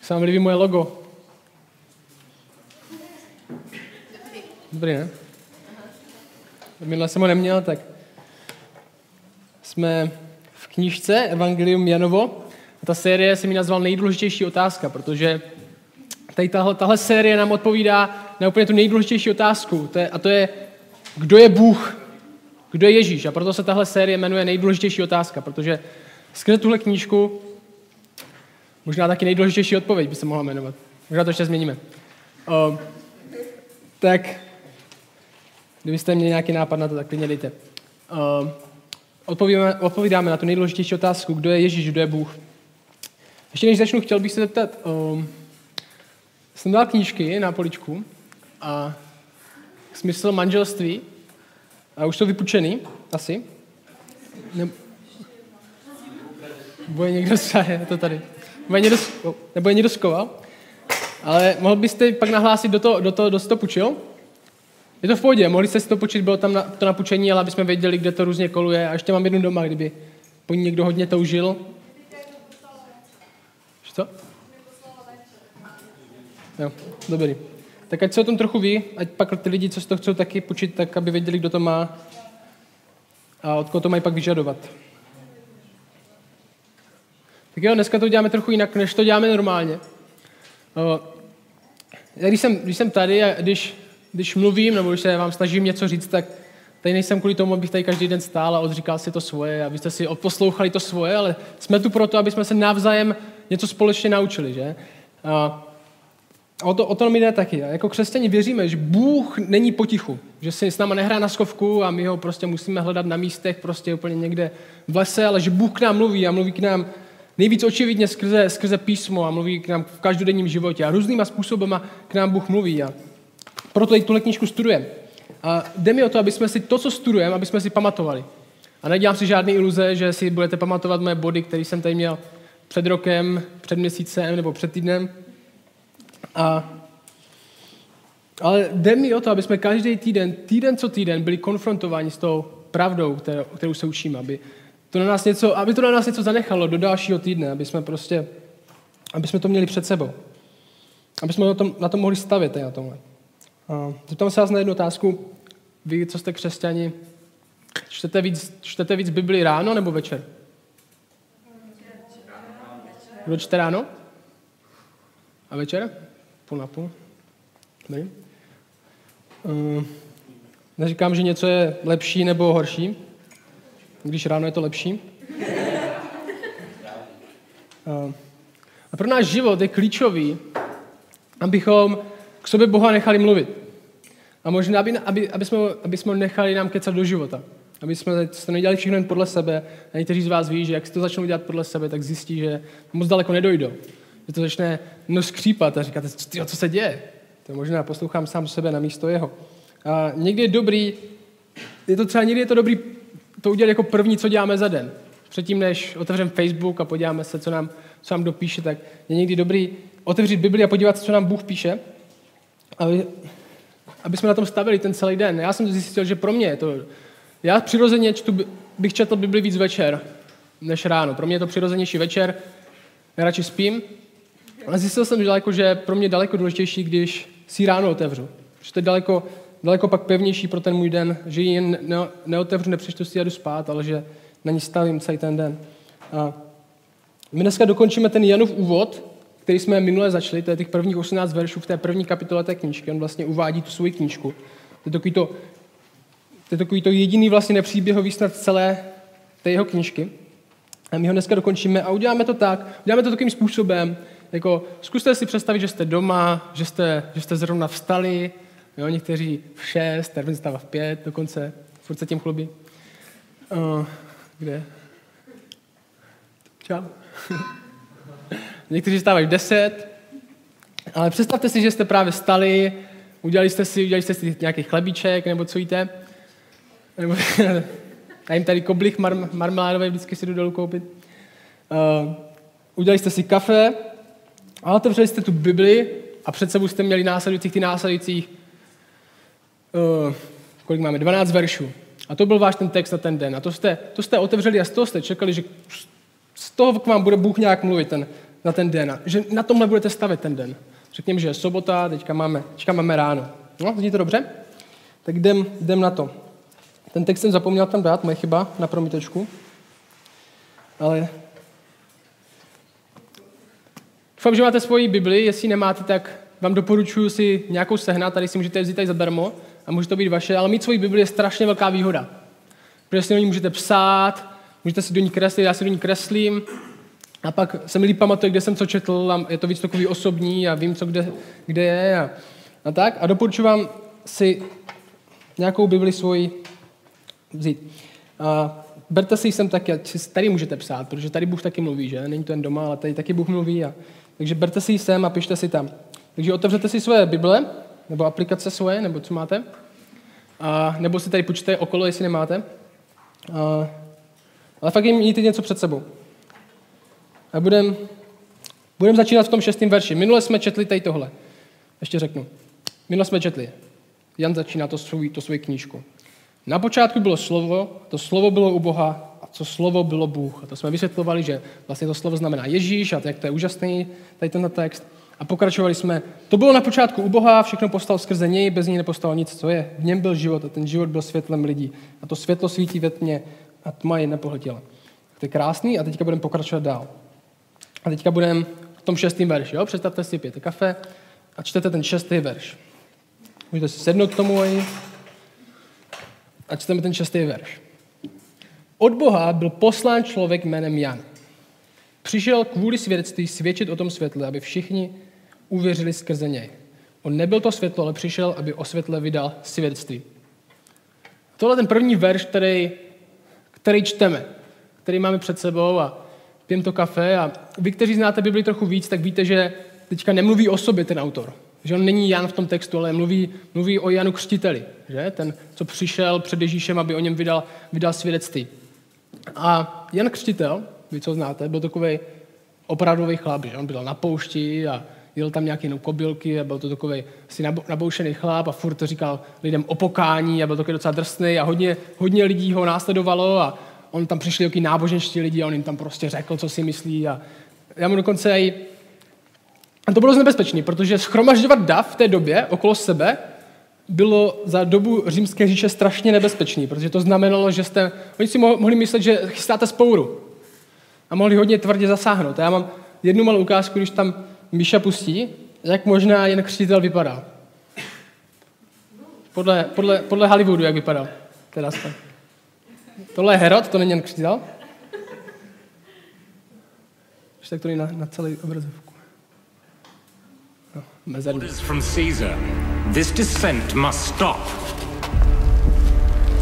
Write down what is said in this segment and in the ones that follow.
Se vám líbí moje logo? Dobrý, ne? Minule jsem ho neměl, tak jsme v knížce Evangelium Janovo. A ta série se mi nazval Nejdůležitější otázka, protože tady tahle, tahle série nám odpovídá na úplně tu nejdůležitější otázku. To je, a to je, kdo je Bůh? Kdo je Ježíš? A proto se tahle série jmenuje Nejdůležitější otázka, protože skrze tuhle knížku možná taky nejdůležitější odpověď by se mohla jmenovat. Možná to ještě změníme. Uh, tak Kdybyste měli nějaký nápad na to, tak klidně dejte. Uh, odpovídáme, odpovídáme na tu nejdůležitější otázku, kdo je Ježíš, kdo je Bůh. Ještě než začnu, chtěl bych se zeptat, um, jsem dal knížky na poličku a smysl manželství a už jsou vypučený, asi. Ne, je někdo je to tady. Nebo je někdo, nebo je někdo. Ale mohl byste pak nahlásit, do toho, do toho, kdo to pučil? Je to v pohodě, mohli jste si to počít, bylo tam na, to napučení, ale aby jsme věděli, kde to různě koluje. A ještě mám jednu doma, kdyby po ní někdo hodně toužil. Co? Jo, dobrý. Tak ať se o tom trochu ví, ať pak ty lidi, co si to chcou taky počít, tak aby věděli, kdo to má a od koho to mají pak vyžadovat. Tak jo, dneska to děláme trochu jinak, než to děláme normálně. Když jsem, když jsem tady a když když mluvím nebo když se vám snažím něco říct, tak tady nejsem kvůli tomu, abych tady každý den stál a odříkal si to svoje, abyste si odposlouchali to svoje, ale jsme tu proto, aby jsme se navzájem něco společně naučili, že? A o to, o to mi jde taky. Jako křesťani věříme, že Bůh není potichu, že si s náma nehrá na skovku a my ho prostě musíme hledat na místech prostě úplně někde v lese, ale že Bůh k nám mluví a mluví k nám nejvíc očividně skrze, skrze písmo a mluví k nám v každodenním životě a různýma způsobama k nám Bůh mluví. A proto i tuhle knížku studujeme. A jde mi o to, aby jsme si to, co studujeme, aby jsme si pamatovali. A nedělám si žádné iluze, že si budete pamatovat moje body, které jsem tady měl před rokem, před měsícem nebo před týdnem. A, ale jde mi o to, aby jsme každý týden, týden co týden, byli konfrontováni s tou pravdou, kterou, kterou se učíme, aby to, na nás něco, aby to na nás něco zanechalo do dalšího týdne, aby jsme prostě, aby jsme to měli před sebou. Aby jsme na tom, na tom mohli stavět na tomhle. Zeptám se vás na jednu otázku. Vy, co jste křesťani, čtete víc, čtete víc Bibli ráno nebo večer? Kdo čte ráno? A večer? Půl na půl. Uh, neříkám, že něco je lepší nebo horší, když ráno je to lepší. Uh, a pro náš život je klíčový, abychom k sobě Boha nechali mluvit. A možná, aby, aby, aby, jsme, aby jsme nechali nám kecat do života. Aby jsme to nedělali všechno jen podle sebe. A někteří z vás ví, že jak si to začnou dělat podle sebe, tak zjistí, že moc daleko nedojdou. Že to začne nos skřípat a říkáte, co, co se děje? To možná poslouchám sám sebe na místo jeho. A někdy je dobrý, je to třeba někdy je to dobrý to udělat jako první, co děláme za den. Předtím, než otevřeme Facebook a podíváme se, co nám, co nám dopíše, tak je někdy dobrý otevřít Bibli a podívat se, co nám Bůh píše aby, aby jsme na tom stavili ten celý den. Já jsem zjistil, že pro mě je to... Já přirozeně čtu, bych četl Bibli víc večer než ráno. Pro mě je to přirozenější večer, já radši spím. Ale zjistil jsem, že, daleko, že pro mě daleko důležitější, když si ráno otevřu. Že to je daleko, daleko pak pevnější pro ten můj den, že ji jen ne, neotevřu, nepřečtu si a jdu spát, ale že na ní stavím celý ten den. A my dneska dokončíme ten Janův úvod, který jsme minule začali, to je těch prvních 18 veršů v té první kapitole té knížky. On vlastně uvádí tu svoji knížku. To je takový to, to, je takový to jediný vlastně nepříběhový snad celé té jeho knížky. A my ho dneska dokončíme a uděláme to tak, uděláme to takovým způsobem, jako zkuste si představit, že jste doma, že jste, že jste zrovna vstali, jo, někteří v šest, termin stává v pět dokonce, furt se tím chlubí. Uh, kde? Čau. Někteří stávají v 10, ale představte si, že jste právě stali, udělali jste si, udělali jste si nějaký chlebíček, nebo co jíte. Nebo, já jim tady koblich mar, marmeládové vždycky si jdu dolů koupit. Uh, udělali jste si kafe a otevřeli jste tu Bibli a před sebou jste měli následujících ty následujících uh, kolik máme, 12 veršů. A to byl váš ten text na ten den. A to jste, to jste otevřeli a z toho jste čekali, že z toho k vám bude Bůh nějak mluvit ten, na ten den. Že na tomhle budete stavit ten den. Řekněme, že je sobota, teďka máme, teďka máme ráno. No, to dobře? Tak jdem, jdem na to. Ten text jsem zapomněl tam dát, moje chyba, na promítečku. Ale Doufám, že máte svoji Bibli, jestli nemáte, tak vám doporučuji si nějakou sehnat, tady si můžete vzít tady zadarmo a může to být vaše, ale mít svoji Bibli je strašně velká výhoda. Protože si do ní můžete psát, můžete si do ní kreslit, já si do ní kreslím, a pak se mi líp pamatuje, kde jsem co četl, a je to víc takový osobní a vím, co kde, kde je a, a tak. A doporučuji vám si nějakou Bibli svoji vzít. A berte si ji sem taky, tady můžete psát, protože tady Bůh taky mluví, že? Není to jen doma, ale tady taky Bůh mluví. A, takže berte si ji sem a pište si tam. Takže otevřete si svoje Bible, nebo aplikace svoje, nebo co máte. A, nebo si tady počíte okolo, jestli nemáte. A, ale fakt jim mějte něco před sebou. A budeme budem začínat v tom šestém verši. Minule jsme četli tady tohle. Ještě řeknu. Minule jsme četli. Jan začíná to svůj, to svou knížku. Na počátku bylo slovo, to slovo bylo u Boha a co slovo bylo Bůh. A to jsme vysvětlovali, že vlastně to slovo znamená Ježíš a jak to je úžasný, tady ten text. A pokračovali jsme, to bylo na počátku u Boha, všechno postalo skrze něj, bez něj nepostalo nic, co je. V něm byl život a ten život byl světlem lidí. A to světlo svítí ve tmě a tma je nepohltila. To je krásný a teďka budeme pokračovat dál. A teďka budeme v tom šestém verši. Jo? Představte si, pijete kafe a čtete ten šestý verš. Můžete si sednout k tomu a čteme ten šestý verš. Od Boha byl poslán člověk jménem Jan. Přišel kvůli svědectví svědčit o tom světle, aby všichni uvěřili skrze něj. On nebyl to světlo, ale přišel, aby o světle vydal svědectví. Tohle je ten první verš, který, který čteme, který máme před sebou a pijeme to kafe a vy, kteří znáte Bibli trochu víc, tak víte, že teďka nemluví o sobě ten autor. Že on není Jan v tom textu, ale mluví, mluví o Janu Křtiteli. Že? Ten, co přišel před Ježíšem, aby o něm vydal, vydal svědectví. A Jan Křtitel, vy co znáte, byl takový opravdový chlap, že on byl na poušti a jel tam nějaké kobylky a byl to takový asi naboušený chlap a furt to říkal lidem o pokání a byl takový docela drsný a hodně, hodně lidí ho následovalo a on tam přišli jaký náboženští lidi a on jim tam prostě řekl, co si myslí a já mu dokonce i a to bylo nebezpečné, protože schromažďovat dav v té době okolo sebe bylo za dobu římské říše strašně nebezpečný, protože to znamenalo, že jste, oni si mohli myslet, že chystáte spouru a mohli hodně tvrdě zasáhnout. A já mám jednu malou ukázku, když tam Míša pustí, jak možná jen křtitel vypadá. Podle, podle, podle Hollywoodu, jak vypadal. Teda jste. Tohle je Herod, to není jen křtitel. Ještě tak to na, na celý obrazovku. No, From Caesar. This descent must stop.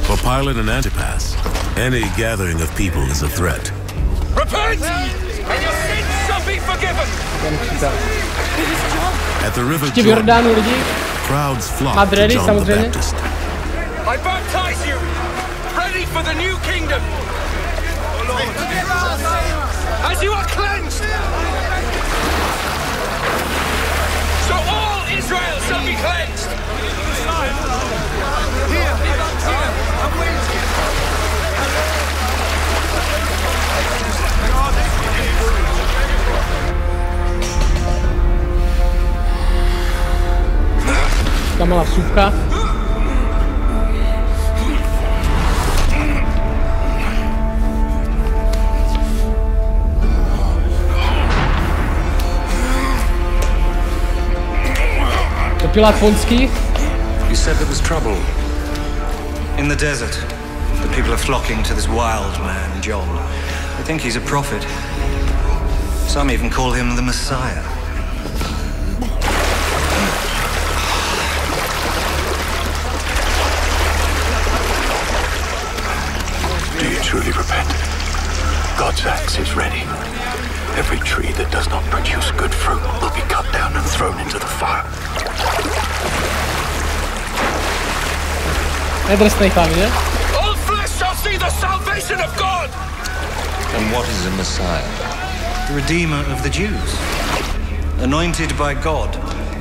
For Pilate and Antipas, any gathering of people is a threat. Repent, and your sins shall be forgiven. At the river Jordan, crowds flock to John the Baptist. I baptize you ready for the new kingdom. As you are cleansed. So all Israel shall be cleansed. Here, here, I'm waiting. Tam vsuvka. Pilat Fonski. You said there was trouble in the desert. The people are flocking to this wild man, John. They think he's a prophet. Some even call him the Messiah. Truly repent? God's axe is ready. Every tree that does not produce good fruit will be cut down and thrown into the fire. Nedrstnej klamie. All flesh shall see the salvation of God! And what is a Messiah? The Redeemer of the Jews. Anointed by God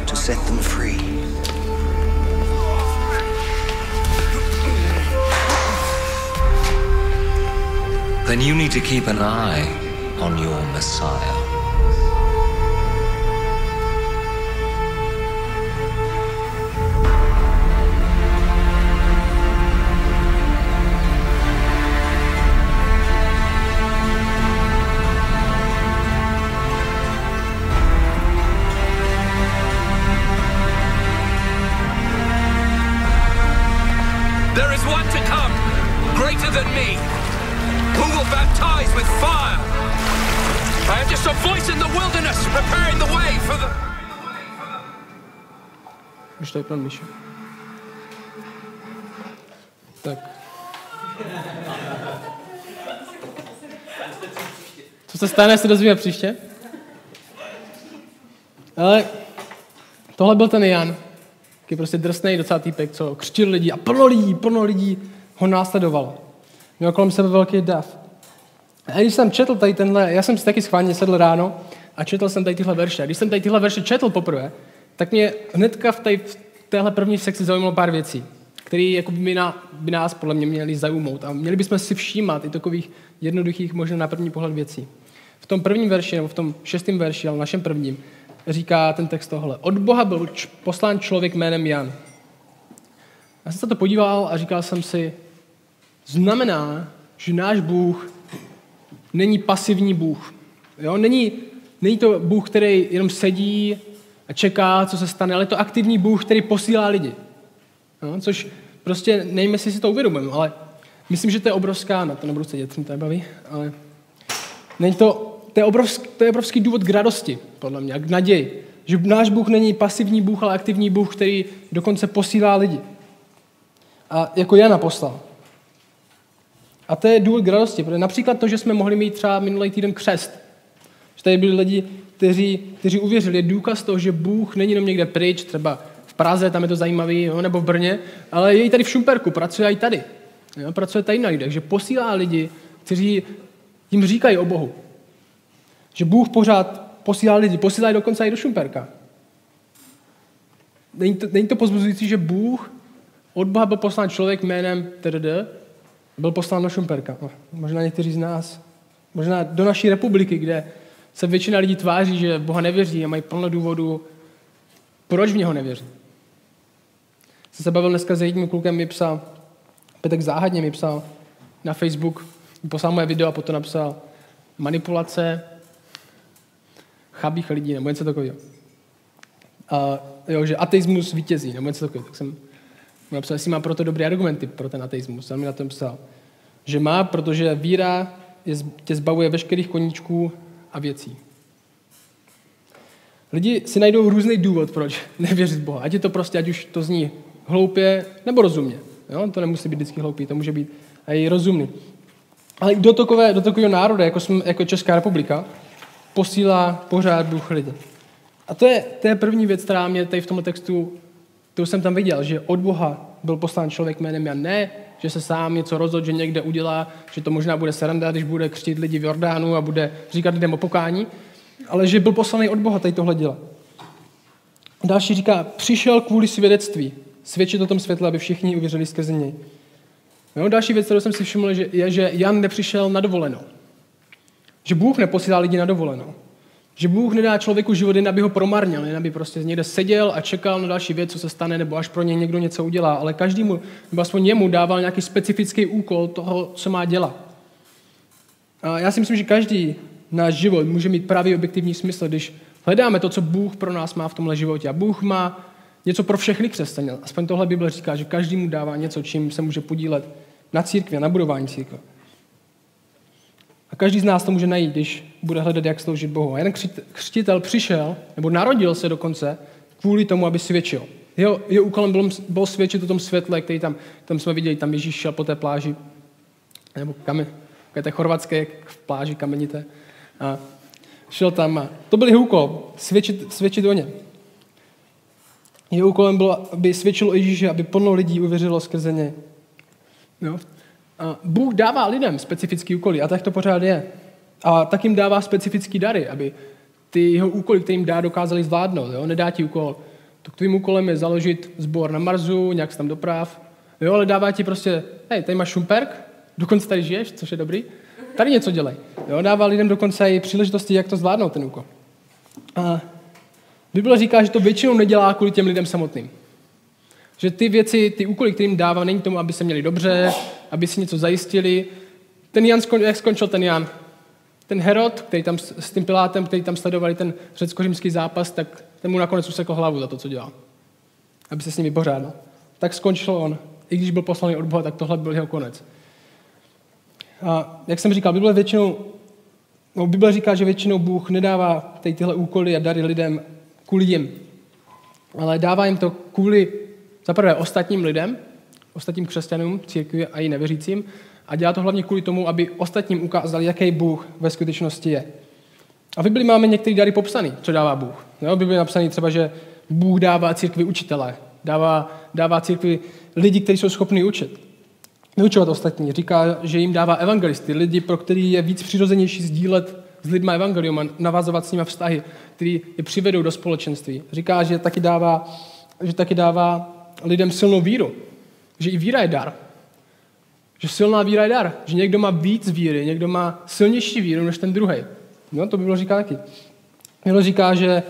to set them free. Then you need to keep an eye on your Messiah. Už to je pan Míša. Tak. Co se stane, se dozvíme příště. Ale tohle byl ten Jan, jaký prostě drsný docela týpek, co křtil lidi a plno lidí, plno lidí ho následovalo. Měl kolem sebe velký dav. A když jsem četl tady tenhle, já jsem si taky schválně sedl ráno a četl jsem tady tyhle verše. A když jsem tady tyhle verše četl poprvé, tak mě hnedka v, tady, v téhle první sekci zaujímalo pár věcí, které jako by, na, by nás podle mě měly zaujmout. A měli bychom si všímat i takových jednoduchých, možná na první pohled věcí. V tom prvním verši, nebo v tom šestém verši, ale našem prvním, říká ten text tohle. Od Boha byl č- poslán člověk jménem Jan. Já jsem se to podíval a říkal jsem si, znamená, že náš Bůh není pasivní Bůh. Jo? Není, není to Bůh, který jenom sedí a čeká, co se stane, ale je to aktivní Bůh, který posílá lidi. Jo? Což prostě jestli si to uvědomujeme, ale myslím, že to je obrovská, na to nebudu sedět, mě to nebaví, ale není to, to je, obrovský, to je obrovský důvod k radosti, podle mě, k naději. Že náš Bůh není pasivní Bůh, ale aktivní Bůh, který dokonce posílá lidi. A jako Jana poslal. A to je důvod k radosti, protože například to, že jsme mohli mít třeba minulý týden křest. Že tady byli lidi, kteří, kteří uvěřili, je důkaz toho, že Bůh není jenom někde pryč, třeba v Praze, tam je to zajímavý, jo, nebo v Brně, ale je i tady v Šumperku, pracuje i tady. Jo, pracuje tady na lidech, že posílá lidi, kteří jim říkají o Bohu. Že Bůh pořád posílá lidi, posílá dokonce i do Šumperka. Není to, není to pozbuzující, že Bůh od Boha byl poslán člověk jménem TDD, byl poslán do Šumperka. No, možná někteří z nás, možná do naší republiky, kde se většina lidí tváří, že Boha nevěří a mají plno důvodu, proč v něho nevěří. Jsem se bavil dneska s jedním klukem, mi psal, Petek záhadně mi psal na Facebook, poslal moje video a potom napsal manipulace chabých lidí, nebo něco takového. A jo, že ateismus vítězí, nebo něco takového. Tak jsem mu napsal, jestli má proto dobré argumenty pro ten ateismus. A mi na tom psal, že má, protože víra je, tě zbavuje veškerých koníčků a věcí. Lidi si najdou různý důvod, proč nevěřit Boha. Ať je to prostě, ať už to zní hloupě nebo rozumně. Jo? To nemusí být vždycky hloupý, to může být i rozumný. Ale do, takové, do takového národa, jako, jsme, jako Česká republika, posílá pořád Bůh lidi. A to je, to je první věc, která mě tady v tomto textu, to jsem tam viděl, že od Boha byl poslán člověk jménem Jan. Ne, že se sám něco rozhodl, že někde udělá, že to možná bude seranda, když bude křtít lidi v Jordánu a bude říkat lidem o pokání, ale že byl poslaný od Boha tady tohle dělat. Další říká, přišel kvůli svědectví, svědčit o tom světle, aby všichni uvěřili skrze něj. No, další věc, kterou jsem si všiml, je, že Jan nepřišel na dovolenou. Že Bůh neposílá lidi na dovolenou. Že Bůh nedá člověku život jen, aby ho promarnil, jen aby prostě někde seděl a čekal na další věc, co se stane, nebo až pro něj někdo něco udělá. Ale každému, nebo aspoň němu dával nějaký specifický úkol toho, co má dělat. A já si myslím, že každý náš život může mít právě objektivní smysl, když hledáme to, co Bůh pro nás má v tomhle životě. A Bůh má něco pro všechny křesťany. Aspoň tohle Bible říká, že každý mu dává něco, čím se může podílet na církvi, na budování církve. A každý z nás to může najít, když bude hledat, jak sloužit Bohu. A jeden křtitel přišel, nebo narodil se dokonce, kvůli tomu, aby svědčil. Jeho, jeho úkolem bylo, bylo svědčit o tom světle, který tam, tam jsme viděli, tam Ježíš šel po té pláži, nebo kam, je to chorvatské v pláži kamenité. A šel tam a to byl jeho úkol, svědčit, svědčit o něm. Jeho úkolem bylo, aby svědčil o Ježíši, aby plno lidí uvěřilo skrze něj. Jo? A Bůh dává lidem specifický úkoly a tak to pořád je. A tak jim dává specifický dary, aby ty jeho úkoly, které jim dá, dokázali zvládnout. Jo? Nedá ti úkol. To tvým úkolem je založit sbor na Marsu, nějak se tam doprav. Jo, ale dává ti prostě, hej, tady máš šumperk, dokonce tady žiješ, což je dobrý, tady něco dělej. Jo, dává lidem dokonce i příležitosti, jak to zvládnout, ten úkol. A Bible říká, že to většinou nedělá kvůli těm lidem samotným. Že ty věci, ty úkoly, kterým dává, není tomu, aby se měli dobře, aby si něco zajistili. Ten Jan, jak skončil ten Jan? Ten Herod, který tam s tím Pilátem, který tam sledovali ten řecko-římský zápas, tak ten mu nakonec usekl hlavu za to, co dělal. Aby se s ním vypořádal. Tak skončil on. I když byl poslaný od Boha, tak tohle byl jeho konec. A jak jsem říkal, Bible většinou, no, Bible říká, že většinou Bůh nedává tady tyhle úkoly a dary lidem kvůli jim, ale dává jim to kvůli zaprvé ostatním lidem, ostatním křesťanům, církvi a i nevěřícím a dělá to hlavně kvůli tomu, aby ostatním ukázal, jaký Bůh ve skutečnosti je. A v Bibli máme některé dary popsané, co dává Bůh. Jo, v Bibli napsané třeba, že Bůh dává církvi učitele, dává, dává církvi lidi, kteří jsou schopni učit. Vyučovat ostatní. Říká, že jim dává evangelisty, lidi, pro který je víc přirozenější sdílet s lidmi evangelium a navazovat s nimi vztahy, který je přivedou do společenství. Říká, že taky dává, že taky dává lidem silnou víru. Že i víra je dar. Že silná víra je dar. Že někdo má víc víry, někdo má silnější víru než ten druhý. No, to by bylo říká taky. Bylo říká, že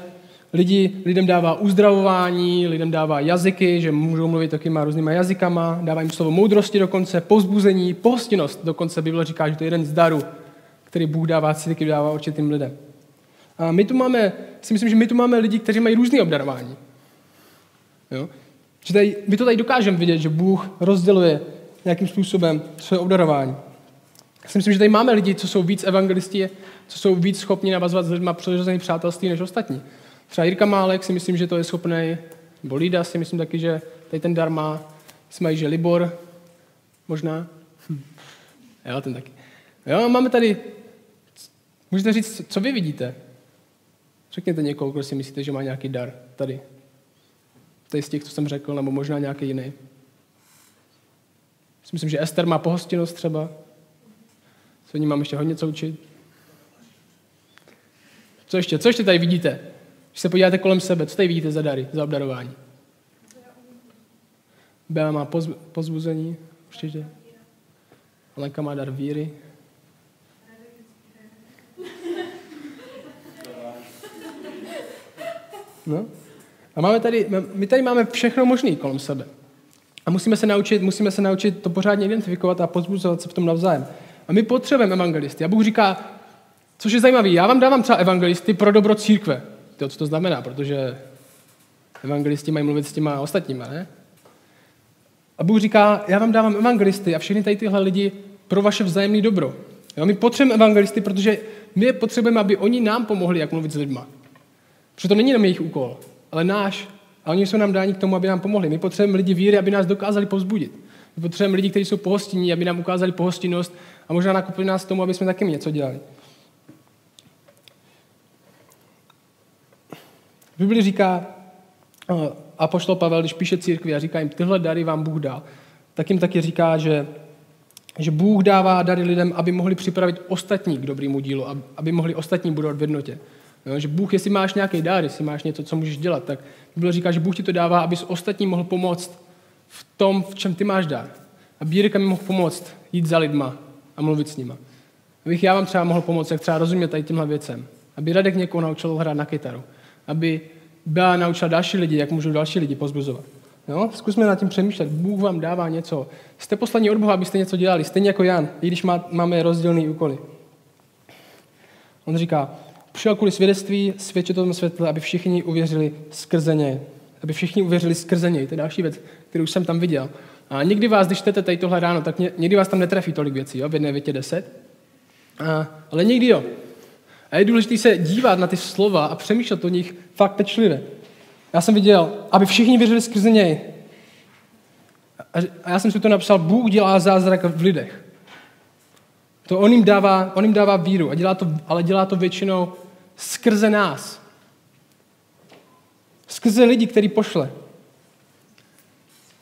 lidi, lidem dává uzdravování, lidem dává jazyky, že můžou mluvit takýma různýma jazykama, dává jim slovo moudrosti dokonce, povzbuzení, pohostinnost. Dokonce Bible říká, že to je jeden z darů, který Bůh dává církvi, dává určitým lidem. A my tu máme, si myslím, že my tu máme lidi, kteří mají různé obdarování. Jo? Že tady, my to tady dokážeme vidět, že Bůh rozděluje nějakým způsobem své obdarování. Já si myslím, že tady máme lidi, co jsou víc evangelisti, co jsou víc schopni navazovat s lidmi přirozené přátelství než ostatní. Třeba Jirka Málek si myslím, že to je schopný, nebo Lída si myslím taky, že tady ten dar má. Jsme že Libor, možná. Hm. Jo, ten taky. Jo, máme tady, můžete říct, co vy vidíte? Řekněte někoho, kdo si myslíte, že má nějaký dar tady. Tady z těch, co jsem řekl, nebo možná nějaký jiný. Myslím, že Ester má pohostinnost třeba. Co ní mám ještě hodně co učit. Co ještě? Co ještě tady vidíte? Když se podíváte kolem sebe, co tady vidíte za dary, za obdarování? Bela má pozb- pozbuzení, určitě. Lenka má dar víry. No. A máme tady, my tady máme všechno možné kolem sebe. A musíme se naučit, musíme se naučit to pořádně identifikovat a pozbuzovat se v tom navzájem. A my potřebujeme evangelisty. A Bůh říká, což je zajímavé, já vám dávám třeba evangelisty pro dobro církve. To, co to znamená, protože evangelisti mají mluvit s těma ostatníma, ne? A Bůh říká, já vám dávám evangelisty a všechny tady tyhle lidi pro vaše vzájemné dobro. Jo, my potřebujeme evangelisty, protože my je potřebujeme, aby oni nám pomohli, jak mluvit s lidma. Protože to není jenom jejich úkol, ale náš. A oni jsou nám dáni k tomu, aby nám pomohli. My potřebujeme lidi víry, aby nás dokázali povzbudit. My potřebujeme lidi, kteří jsou pohostinní, aby nám ukázali pohostinnost a možná nakupili nás k tomu, aby jsme taky něco dělali. V Bibli říká, a pošlo Pavel, když píše církvi a říká jim, tyhle dary vám Bůh dal, tak jim taky říká, že, že Bůh dává dary lidem, aby mohli připravit ostatní k dobrému dílu, aby mohli ostatní budovat v jednotě. Jo, že Bůh, jestli máš nějaký dár, jestli máš něco, co můžeš dělat, tak Bible říká, že Bůh ti to dává, abys ostatní mohl pomoct v tom, v čem ty máš dár. A Bírka mi mohl pomoct jít za lidma a mluvit s nima. Abych já vám třeba mohl pomoct, jak třeba rozumět tady těmhle věcem. Aby Radek někoho naučil hrát na kytaru. Aby byla naučila další lidi, jak můžou další lidi pozbuzovat. Jo? Zkusme nad tím přemýšlet. Bůh vám dává něco. Jste poslaní od Boha, abyste něco dělali. Stejně jako Jan, i když má, máme rozdílné úkoly. On říká, přišel kvůli svědectví, svědčit o tom světle, aby všichni uvěřili skrze něj. Aby všichni uvěřili skrze něj. To je další věc, kterou jsem tam viděl. A někdy vás, když jdete tady tohle ráno, tak někdy vás tam netrefí tolik věcí, jo? v jedné větě deset. A, ale někdy jo. A je důležité se dívat na ty slova a přemýšlet o nich fakt pečlivě. Já jsem viděl, aby všichni věřili skrze něj. A já jsem si to napsal, Bůh dělá zázrak v lidech. To on jim dává, on jim dává víru, a dělá to, ale dělá to většinou skrze nás. Skrze lidi, který pošle.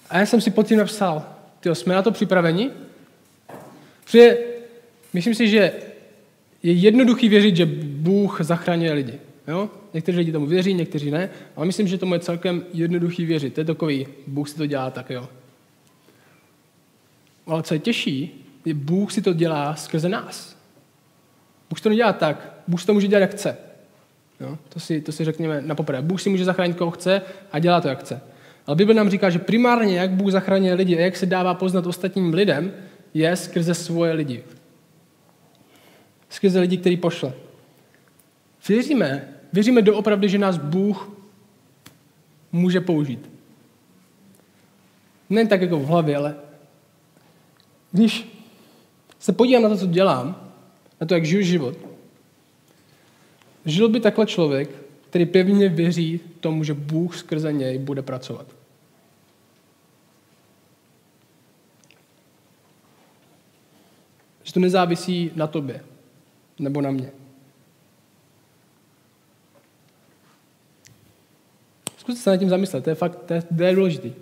A já jsem si pod tím napsal, tyjo, jsme na to připraveni? Protože myslím si, že je jednoduchý věřit, že Bůh zachraňuje lidi. Jo? Někteří lidi tomu věří, někteří ne, ale myslím, že tomu je celkem jednoduchý věřit. To je takový, Bůh si to dělá tak, jo. Ale co je těžší, je Bůh si to dělá skrze nás. Bůh si to nedělá tak, Bůh si to může dělat, jak chce. Jo? To, si, to si řekněme na poprvé. Bůh si může zachránit, koho chce a dělá to, jak chce. Ale Bible nám říká, že primárně, jak Bůh zachraňuje lidi a jak se dává poznat ostatním lidem, je skrze svoje lidi. Skrze lidi, který pošle. Věříme, věříme doopravdy, že nás Bůh může použít. Ne tak jako v hlavě, ale když se podívám na to, co dělám, na to, jak žiju život, žil by takhle člověk, který pevně věří tomu, že Bůh skrze něj bude pracovat. Že to nezávisí na tobě nebo na mě. Zkuste se nad tím zamyslet, to je fakt, to je, to je důležitý.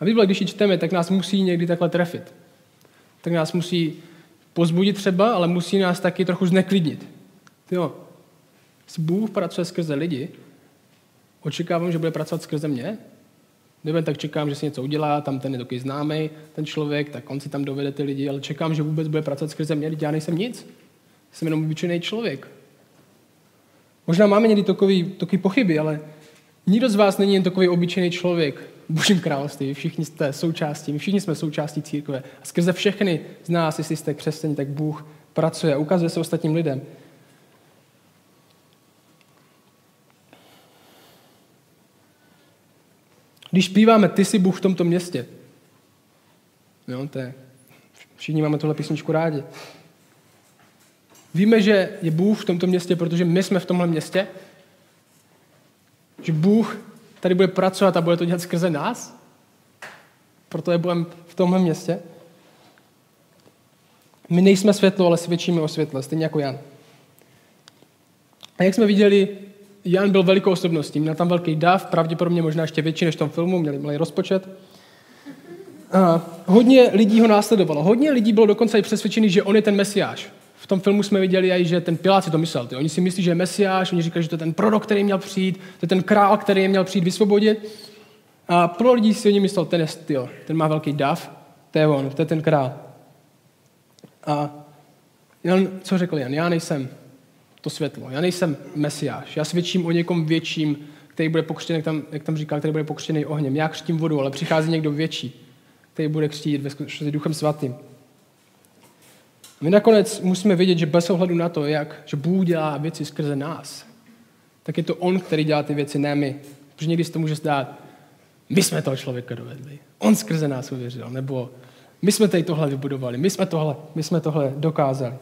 A Bible, když ji čteme, tak nás musí někdy takhle trefit. Tak nás musí pozbudit třeba, ale musí nás taky trochu zneklidnit. Jo, Bůh pracuje skrze lidi, očekávám, že bude pracovat skrze mě, nebo tak čekám, že si něco udělá, tam ten je takový známý, ten člověk, tak on si tam dovede ty lidi, ale čekám, že vůbec bude pracovat skrze mě, já nejsem nic. Jsem jenom obyčejný člověk. Možná máme někdy takový, takový pochyby, ale nikdo z vás není jen takový obyčejný člověk v Božím království. Všichni jste součástí, my všichni jsme součástí církve. A skrze všechny z nás, jestli jste křesťaní, tak Bůh pracuje a ukazuje se ostatním lidem. Když zpíváme Ty jsi Bůh v tomto městě, jo, to je, všichni máme tuhle písničku rádi. Víme, že je Bůh v tomto městě, protože my jsme v tomhle městě. Že Bůh tady bude pracovat a bude to dělat skrze nás. Proto je Bůh v tomhle městě. My nejsme světlo, ale svědčíme o světle, stejně jako Jan. A jak jsme viděli, Jan byl velikou osobností, měl tam velký dav, pravděpodobně možná ještě větší než v tom filmu, měli malý rozpočet. A hodně lidí ho následovalo. Hodně lidí bylo dokonce i přesvědčený, že on je ten mesiáš. V tom filmu jsme viděli i, že ten Pilát si to myslel. Ty. Oni si myslí, že je mesiáš, oni říkají, že to je ten prorok, který měl přijít, to je ten král, který je měl přijít vysvobodit. A pro lidí si oni myslel, ten je styl, ten má velký dav, to je on, to je ten král. A Jan, co řekl Jan? Já nejsem to světlo. Já nejsem mesiáš. Já svědčím o někom větším, který bude pokřtěný, jak tam, jak tam říkal, který bude pokřtěný ohněm. Já křtím vodu, ale přichází někdo větší, který bude křtít ve skutečnosti duchem svatým. My nakonec musíme vědět, že bez ohledu na to, jak, že Bůh dělá věci skrze nás, tak je to On, který dělá ty věci, ne my. Protože někdy se to může zdát, my jsme toho člověka dovedli. On skrze nás uvěřil. Nebo my jsme tady tohle vybudovali. My jsme tohle, my jsme tohle dokázali.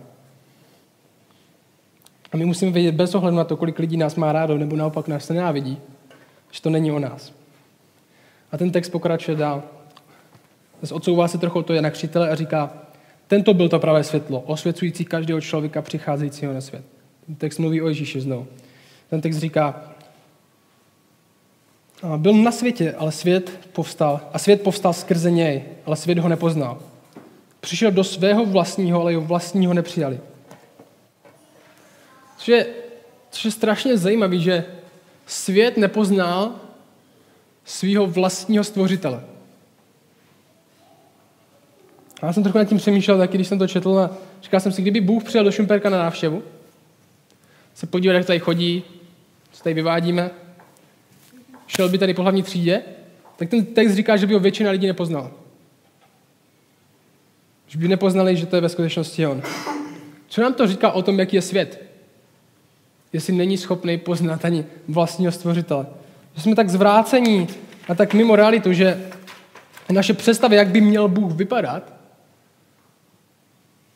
A my musíme vědět bez ohledu na to, kolik lidí nás má rádo, nebo naopak nás nenávidí, že to není o nás. A ten text pokračuje dál. Odsouvá se trochu to je na křitele a říká, tento byl to pravé světlo, osvěcující každého člověka přicházejícího na svět. Ten text mluví o Ježíši znovu. Ten text říká, byl na světě, ale svět povstal, a svět povstal skrze něj, ale svět ho nepoznal. Přišel do svého vlastního, ale jeho vlastního nepřijali. Což je, což je strašně zajímavé, že svět nepoznal svého vlastního stvořitele. Já jsem trochu nad tím přemýšlel taky, když jsem to četl a říkal jsem si, kdyby Bůh přijel do Šumperka na návštěvu, se podívat, jak tady chodí, co tady vyvádíme, šel by tady po hlavní třídě, tak ten text říká, že by ho většina lidí nepoznal. Že by nepoznali, že to je ve skutečnosti on. Co nám to říká o tom, jaký je svět? Jestli není schopný poznat ani vlastního stvořitele. Že jsme tak zvrácení a tak mimo realitu, že naše představy, jak by měl Bůh vypadat,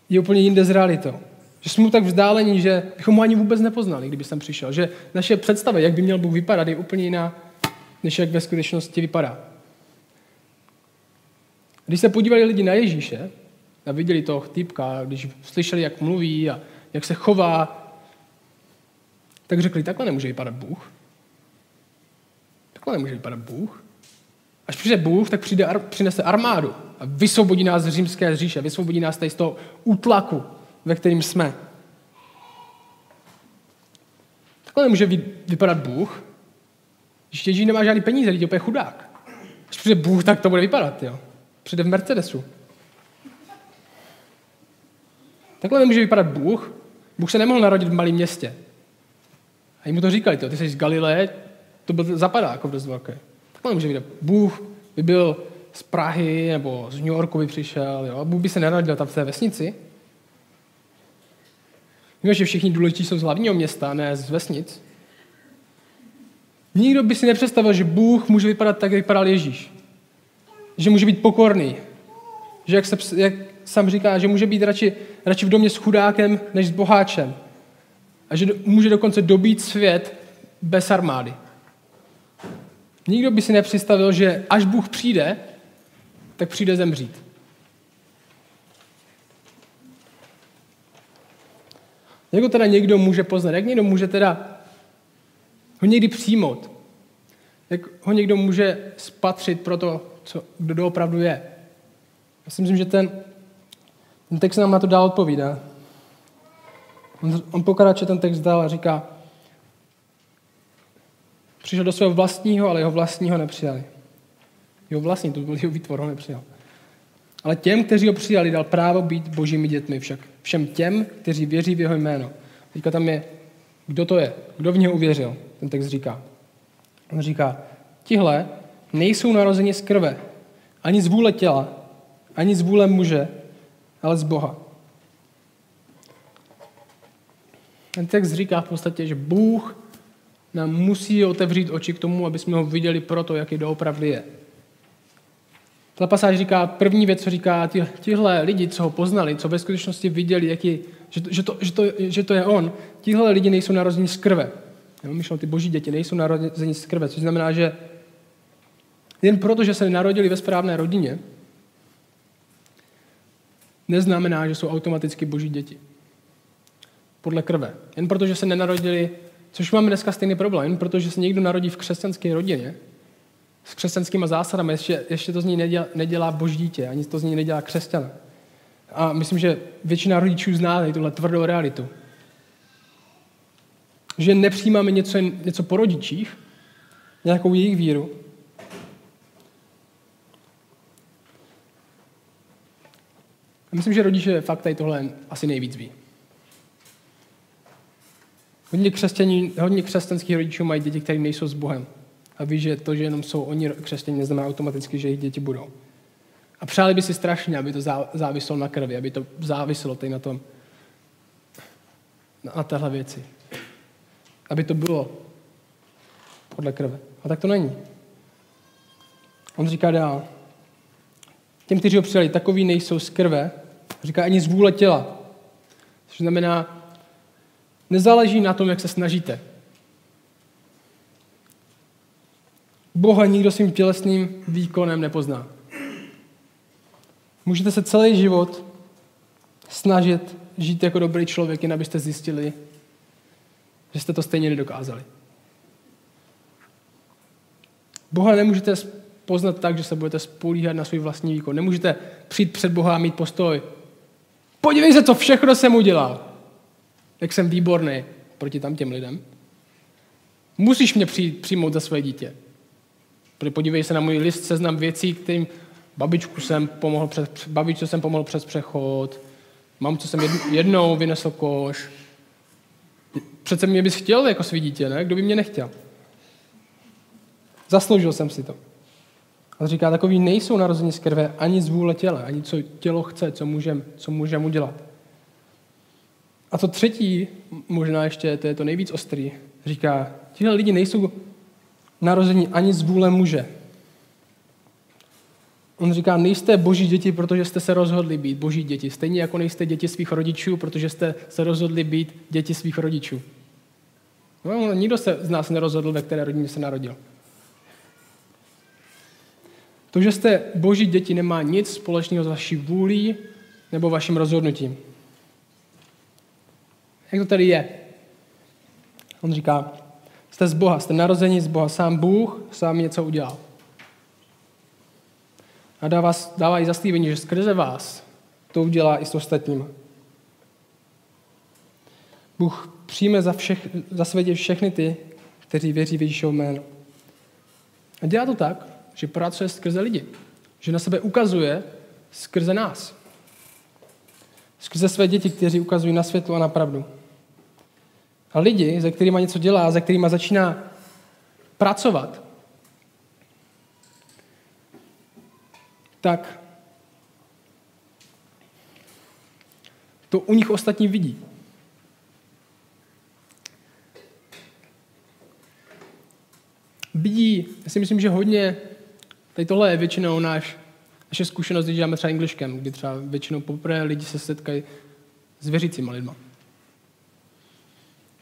je úplně jinde z realitou. Že jsme mu tak vzdálení, že bychom ho ani vůbec nepoznali, kdyby sem přišel. Že naše představa, jak by měl Bůh vypadat, je úplně jiná, než jak ve skutečnosti vypadá. Když se podívali lidi na Ježíše a viděli toho týpka, když slyšeli, jak mluví a jak se chová, tak řekli, takhle nemůže vypadat Bůh. Takhle nemůže vypadat Bůh. Až přijde Bůh, tak přijde, přinese armádu a vysvobodí nás z římské říše, vysvobodí nás tady z toho útlaku, ve kterým jsme. Takhle nemůže vypadat Bůh. Když Ježíš nemá žádný peníze, je úplně chudák. Když přijde Bůh, tak to bude vypadat. Jo. Přijde v Mercedesu. Takhle nemůže vypadat Bůh. Bůh se nemohl narodit v malém městě. A mu to říkali, ty jsi z Galileje, to byl, zapadá jako dost velké. Takhle nemůže vypadat. Bůh by byl z Prahy nebo z New Yorku by přišel, jo? Bůh by se nenarodil tam v té vesnici. Víme, že všichni důležití jsou z hlavního města, ne z vesnic. Nikdo by si nepředstavil, že Bůh může vypadat tak, jak vypadal Ježíš. Že může být pokorný. Že jak, se, jak sám říká, že může být radši, radši v domě s chudákem, než s boháčem. A že může dokonce dobít svět bez armády. Nikdo by si nepředstavil, že až Bůh přijde, tak přijde zemřít. Jak ho teda někdo může poznat? Jak někdo může teda ho někdy přijmout? Jak ho někdo může spatřit pro to, co, kdo doopravdu je? Já si myslím, že ten, ten text nám na to dál odpovídá. On, on pokračuje ten text dál a říká, přišel do svého vlastního, ale jeho vlastního nepřijali. Jeho vlastní, to byl jeho výtvor, ho nepřijal. Ale těm, kteří ho přijali, dal právo být božími dětmi však. Všem těm, kteří věří v jeho jméno. Teďka tam je, kdo to je, kdo v něho uvěřil. Ten text říká. On říká, tihle nejsou narozeni z krve, ani z vůle těla, ani z vůle muže, ale z Boha. Ten text říká v podstatě, že Bůh nám musí otevřít oči k tomu, aby jsme ho viděli proto, jaký doopravdy je. Ta pasáž říká, první věc, co říká, tihle lidi, co ho poznali, co ve skutečnosti viděli, jaký, že, to, že, to, že, to, že to je on, tihle lidi nejsou narození z krve. Myšleno, ty boží děti nejsou narození z krve, což znamená, že jen proto, že se narodili ve správné rodině, neznamená, že jsou automaticky boží děti. Podle krve. Jen proto, že se nenarodili, což máme dneska stejný problém, jen proto, že se někdo narodí v křesťanské rodině, s křesťanskými zásadami, ještě, ještě to z ní nedělá, nedělá boží dítě, ani to z ní nedělá křesťan. A myslím, že většina rodičů zná tuhle tvrdou realitu. Že nepřijímáme něco, něco po rodičích, nějakou jejich víru, A myslím, že rodiče fakt tady tohle asi nejvíc ví. Hodně, křesťaní, hodně křesťanských rodičů mají děti, které nejsou s Bohem. A ví, že to, že jenom jsou oni křesťaní, neznamená automaticky, že jejich děti budou. A přáli by si strašně, aby to záviselo na krvi, aby to záviselo tady na tom, na téhle věci. Aby to bylo podle krve. A tak to není. On říká dál. Těm, kteří ho přijali, takový nejsou z krve, říká ani z vůle těla. Což znamená, nezáleží na tom, jak se snažíte. Boha nikdo svým tělesným výkonem nepozná. Můžete se celý život snažit žít jako dobrý člověk, jen abyste zjistili, že jste to stejně nedokázali. Boha nemůžete poznat tak, že se budete spolíhat na svůj vlastní výkon. Nemůžete přijít před Boha a mít postoj. Podívej se, co všechno jsem udělal. Jak jsem výborný proti tam těm lidem. Musíš mě přijmout za své dítě. Podívej se na můj list seznam věcí, kterým babičku jsem pomohl přes, babičce jsem pomohl přes přechod, mám, co jsem jednou vynesl koš. Přece mě bys chtěl jako svý dítě, ne? Kdo by mě nechtěl? Zasloužil jsem si to. A říká, takový nejsou narození z krve ani z vůle těla, ani co tělo chce, co můžeme co můžem udělat. A to třetí, možná ještě, to je to nejvíc ostrý, říká, tihle lidi nejsou narození ani z vůle muže. On říká, nejste boží děti, protože jste se rozhodli být boží děti. Stejně jako nejste děti svých rodičů, protože jste se rozhodli být děti svých rodičů. No, nikdo se z nás nerozhodl, ve které rodině se narodil. To, že jste boží děti, nemá nic společného s vaší vůlí nebo vaším rozhodnutím. Jak to tady je? On říká, jste z Boha, jste narození z Boha, sám Bůh sám něco udělal. A dává, dává i zaslíbení, že skrze vás to udělá i s ostatními. Bůh přijme za, všech, za světě všechny ty, kteří věří v Ježíšovo jméno. A dělá to tak, že pracuje skrze lidi. Že na sebe ukazuje skrze nás. Skrze své děti, kteří ukazují na světlo a na pravdu. A lidi, se kterými něco dělá, se kterými začíná pracovat, tak to u nich ostatní vidí. Vidí, já si myslím, že hodně Tady tohle je většinou náš, Naše zkušenost, když děláme třeba angličkem, kdy třeba většinou poprvé lidi se setkají s věřícíma lidma.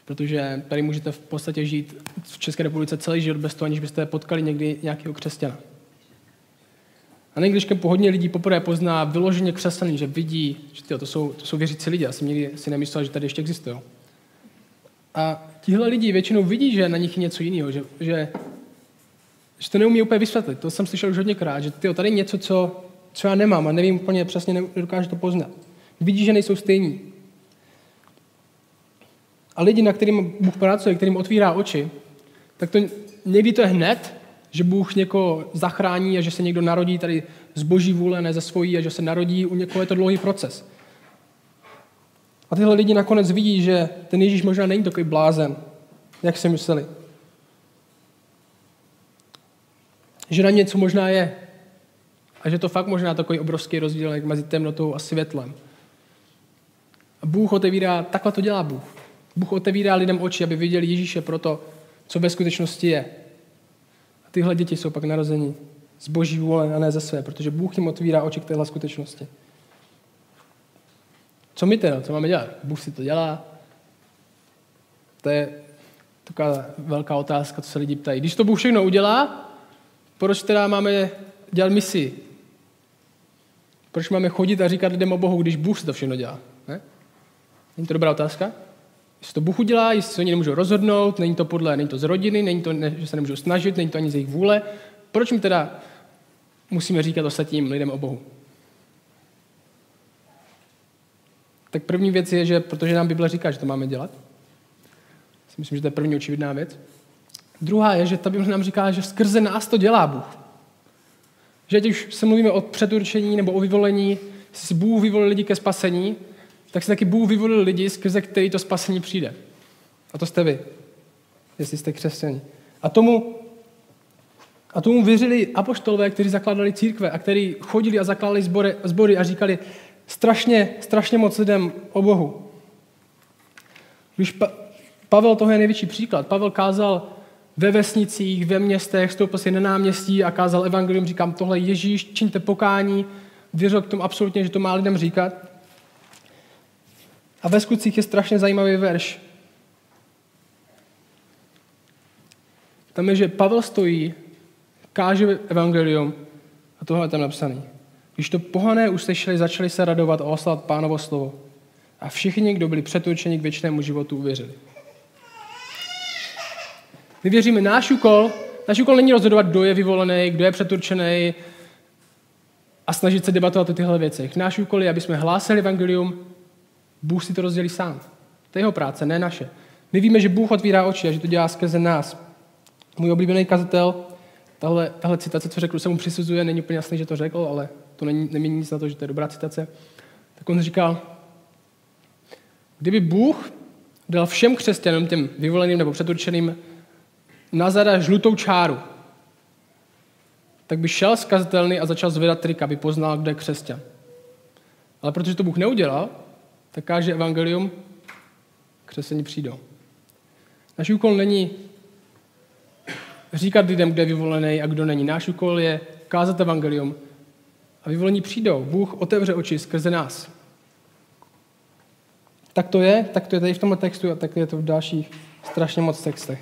Protože tady můžete v podstatě žít v České republice celý život bez toho, aniž byste potkali někdy nějakého křesťana. A na angličkem hodně lidí poprvé pozná vyloženě křesťany, že vidí, že tyjo, to, jsou, to jsou věřící lidi. Já jsem nikdy si nemyslel, že tady ještě existují. A tihle lidi většinou vidí, že na nich je něco jiného, že, že, že to neumí úplně vysvětlit. To jsem slyšel už hodněkrát, že tyjo, tady je něco, co, co já nemám a nevím úplně přesně, nedokážu to poznat. Vidí, že nejsou stejní. A lidi, na kterým Bůh pracuje, kterým otvírá oči, tak to někdy to je hned, že Bůh někoho zachrání a že se někdo narodí tady z boží vůle, ne ze svojí, a že se narodí, u někoho je to dlouhý proces. A tyhle lidi nakonec vidí, že ten Ježíš možná není takový blázen, jak si mysleli. Že na něco možná je. A že to fakt možná takový obrovský rozdíl mezi temnotou a světlem. A Bůh otevírá, takhle to dělá Bůh. Bůh otevírá lidem oči, aby viděli Ježíše pro to, co ve skutečnosti je. A tyhle děti jsou pak narození z boží vůle a ne ze své, protože Bůh jim otvírá oči k téhle skutečnosti. Co my teda? Co máme dělat? Bůh si to dělá? To je taková velká otázka, co se lidi ptají. Když to Bůh všechno udělá, proč teda máme dělat misi? Proč máme chodit a říkat lidem o Bohu, když Bůh si to všechno dělá? Ne? Není to dobrá otázka? Jestli to Bůh udělá, jestli se oni nemůžou rozhodnout, není to podle, není to z rodiny, není to, ne, že se nemůžou snažit, není to ani z jejich vůle. Proč mi teda musíme říkat ostatním lidem o Bohu? Tak první věc je, že protože nám Bible říká, že to máme dělat. Myslím, že to je první očividná věc. Druhá je, že ta Bible nám říká, že skrze nás to dělá Bůh. Že ať už se mluvíme o předurčení nebo o vyvolení, si Bůh vyvolil lidi ke spasení, tak si taky Bůh vyvolil lidi, skrze který to spasení přijde. A to jste vy, jestli jste křesťani. A tomu, a tomu věřili apoštolové, kteří zakládali církve a kteří chodili a zakládali zbory, zbory a říkali strašně, strašně moc lidem o Bohu. Když pa, Pavel toho je největší příklad. Pavel kázal ve vesnicích, ve městech, stoupil si na náměstí a kázal evangelium, říkám, tohle Ježíš, čiňte pokání, věřil k tomu absolutně, že to má lidem říkat. A ve skutcích je strašně zajímavý verš. Tam je, že Pavel stojí, káže evangelium a tohle je tam napsaný. Když to pohané uslyšeli, začali se radovat a oslat pánovo slovo. A všichni, kdo byli přetočeni k věčnému životu, uvěřili. My věříme, náš úkol, náš úkol není rozhodovat, kdo je vyvolený, kdo je přeturčený a snažit se debatovat o těchto věcech. Náš úkol je, aby jsme hlásili evangelium, Bůh si to rozdělí sám. To je jeho práce, ne naše. My víme, že Bůh otvírá oči a že to dělá skrze nás. Můj oblíbený kazatel, tahle, tahle citace, co řekl, se mu přisuzuje, není úplně jasný, že to řekl, ale to není, nemění nic na to, že to je dobrá citace. Tak on říkal, kdyby Bůh dal všem křesťanům, těm vyvoleným nebo předurčeným, na zada žlutou čáru, tak by šel zkazatelný a začal zvedat trik, aby poznal, kdo je křesťan. Ale protože to Bůh neudělal, tak káže evangelium, křesení přijdou. Náš úkol není říkat lidem, kdo je vyvolený a kdo není. Náš úkol je kázat evangelium a vyvolení přijdou. Bůh otevře oči skrze nás. Tak to je, tak to je tady v tomto textu a tak je to v dalších strašně moc textech.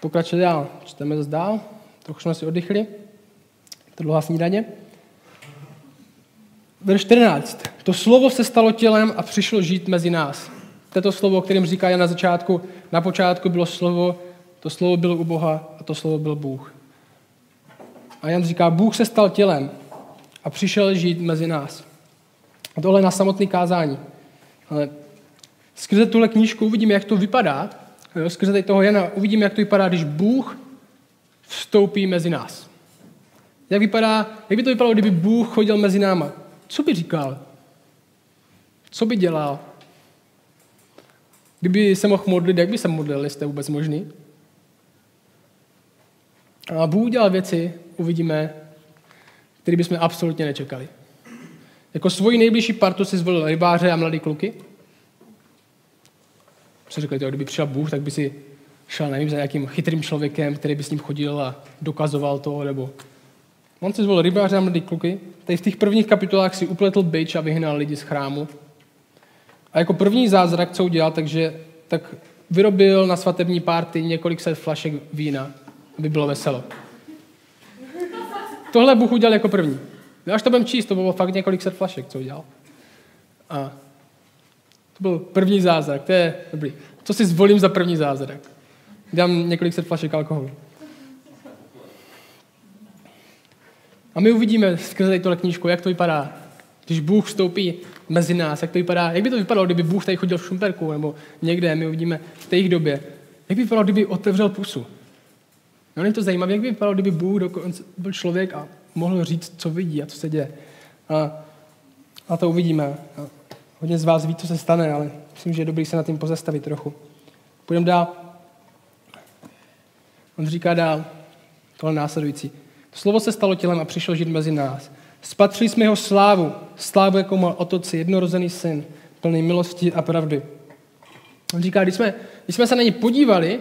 Pokračujeme dál. Čteme zase dál. Trochu jsme si oddychli. To dlouhá snídaně. Verš 14. To slovo se stalo tělem a přišlo žít mezi nás. To je to slovo, o kterém říká Jan na začátku. Na počátku bylo slovo, to slovo bylo u Boha a to slovo byl Bůh. A Jan říká, Bůh se stal tělem a přišel žít mezi nás. A tohle na samotný kázání. Ale skrze tuhle knížku uvidíme, jak to vypadá. Jo, skrze tady toho Jana uvidíme, jak to vypadá, když Bůh vstoupí mezi nás. Jak, vypadá, jak by to vypadalo, kdyby Bůh chodil mezi náma? Co by říkal? Co by dělal? Kdyby se mohl modlit, jak by se modlil, jestli je vůbec možný? A Bůh dělal věci, uvidíme, které bychom absolutně nečekali. Jako svoji nejbližší partu si zvolil rybáře a mladý kluky. Si řekli, kdyby přišel Bůh, tak by si šel, nevím, za nějakým chytrým člověkem, který by s ním chodil a dokazoval to, nebo On si zvolil rybáře a mladý kluky. Tady v těch prvních kapitolách si upletl byč a vyhnal lidi z chrámu. A jako první zázrak, co udělal, takže tak vyrobil na svatební párty několik set flašek vína, aby bylo veselo. Tohle Bůh udělal jako první. Až to budeme číst, to bylo fakt několik set flašek, co udělal. A to byl první zázrak, to je dobrý. Co si zvolím za první zázrak? Dám několik set flašek alkoholu. A my uvidíme skrze tohle knížku, jak to vypadá, když Bůh vstoupí mezi nás, jak to vypadá, jak by to vypadalo, kdyby Bůh tady chodil v Šumperku nebo někde, my uvidíme v té době, jak by vypadalo, kdyby otevřel pusu. No, není to zajímavé, jak by vypadalo, kdyby Bůh dokonce byl člověk a mohl říct, co vidí a co se děje. A, a to uvidíme. A hodně z vás ví, co se stane, ale myslím, že je dobrý se na tím pozastavit trochu. Půjdeme dál. On říká dál, tohle následující. Slovo se stalo tělem a přišlo žít mezi nás. Spatřili jsme jeho slávu, slávu, jako mal otoci, jednorozený syn, plný milosti a pravdy. On říká, když jsme, když jsme se na ně podívali,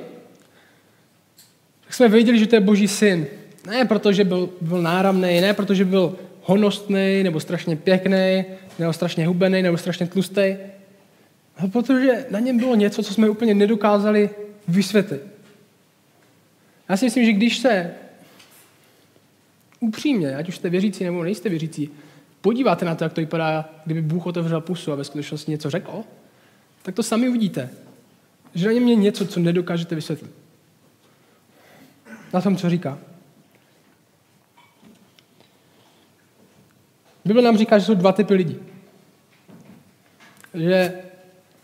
tak jsme věděli, že to je boží syn. Ne protože byl, byl náramný, ne protože byl honostný, nebo strašně pěkný, nebo strašně hubený, nebo strašně tlustý, ale protože na něm bylo něco, co jsme úplně nedokázali vysvětlit. Já si myslím, že když se upřímně, ať už jste věřící nebo nejste věřící, podíváte na to, jak to vypadá, kdyby Bůh otevřel pusu a ve skutečnosti něco řekl, tak to sami uvidíte. Že na něm je něco, co nedokážete vysvětlit. Na tom, co říká. Bible nám říká, že jsou dva typy lidí. Že